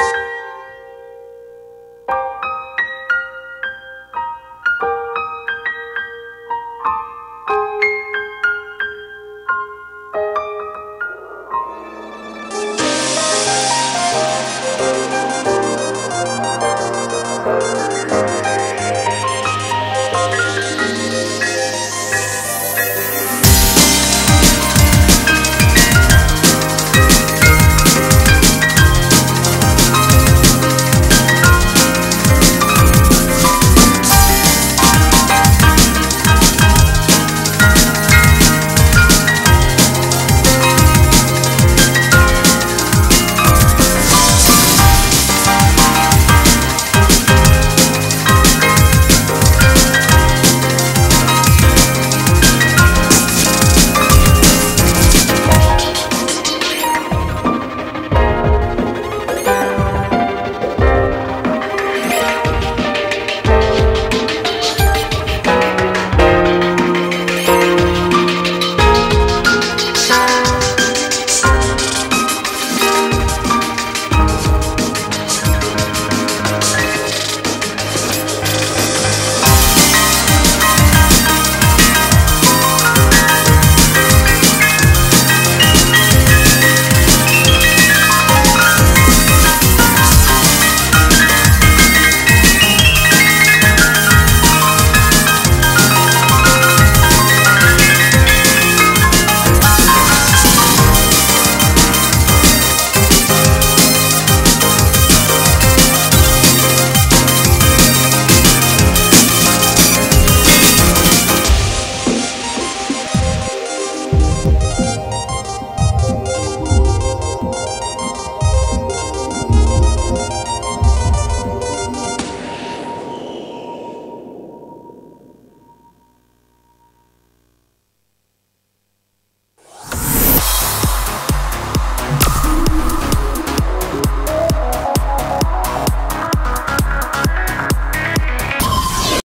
Podcast.